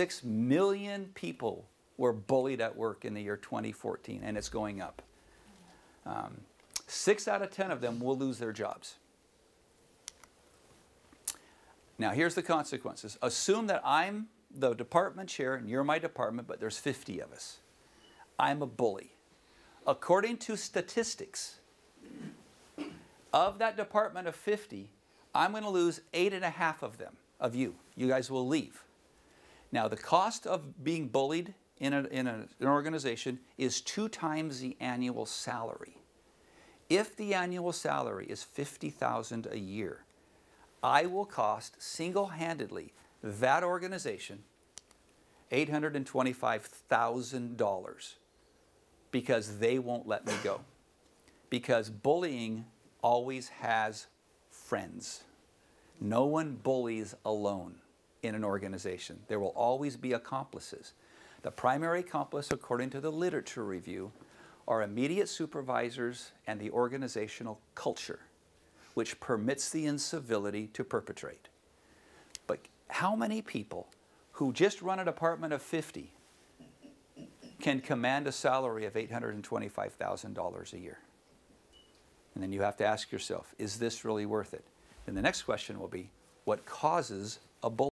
1.6 million people were bullied at work in the year 2014, and it's going up. Um, six out of 10 of them will lose their jobs. Now, here's the consequences. Assume that I'm the department chair and you're my department, but there's 50 of us. I'm a bully. According to statistics, of that department of 50, I'm going to lose eight and a half of them, of you. You guys will leave. Now, the cost of being bullied in, a, in a, an organization is two times the annual salary. If the annual salary is 50000 a year, I will cost single-handedly that organization $825,000 because they won't let me go. Because bullying always has friends. No one bullies alone in an organization. There will always be accomplices. The primary accomplice, according to the literature review, are immediate supervisors and the organizational culture, which permits the incivility to perpetrate. But how many people who just run a department of 50 can command a salary of $825,000 a year? And then you have to ask yourself, is this really worth it? And the next question will be, what causes a bully?